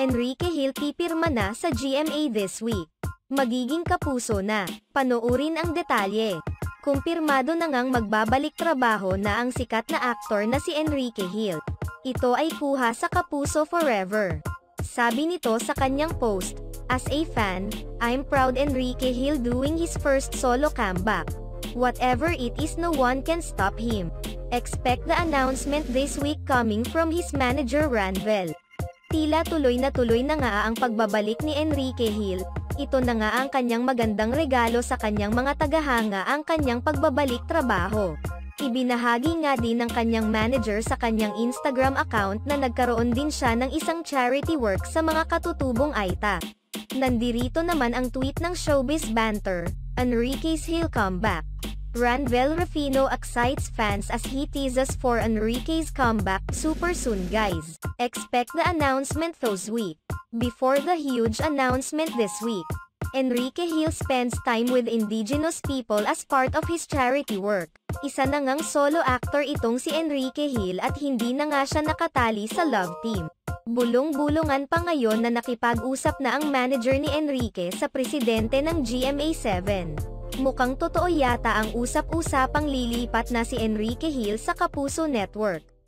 Enrique Hill pipirma na sa GMA this week. Magiging kapuso na. Panoorin ang detalye. Kumpirmado na ngang magbabalik trabaho na ang sikat na aktor na si Enrique Hill. Ito ay kuha sa Kapuso Forever. Sabi nito sa kanyang post, As a fan, I'm proud Enrique Hill doing his first solo comeback. Whatever it is no one can stop him. Expect the announcement this week coming from his manager Ranvel. Tila tuloy na tuloy na nga ang pagbabalik ni Enrique Hill, ito na nga ang kanyang magandang regalo sa kanyang mga tagahanga ang kanyang pagbabalik trabaho. Ibinahagi nga din ng kanyang manager sa kanyang Instagram account na nagkaroon din siya ng isang charity work sa mga katutubong Aita. Nandirito naman ang tweet ng showbiz banter, Enrique's Hill comeback. Ranvel Rufino excites fans as he teases for Enrique's comeback super soon guys. Expect the announcement this week. Before the huge announcement this week, Enrique Hill spends time with indigenous people as part of his charity work. Isa na ngang solo actor itong si Enrique Hill at hindi na nga siya nakatali sa love team. Bulong-bulungan pa ngayon na nakipag-usap na ang manager ni Enrique sa presidente ng GMA7. Mukhang totoo yata ang usap-usapang lilipat na si Enrique Hill sa Kapuso Network.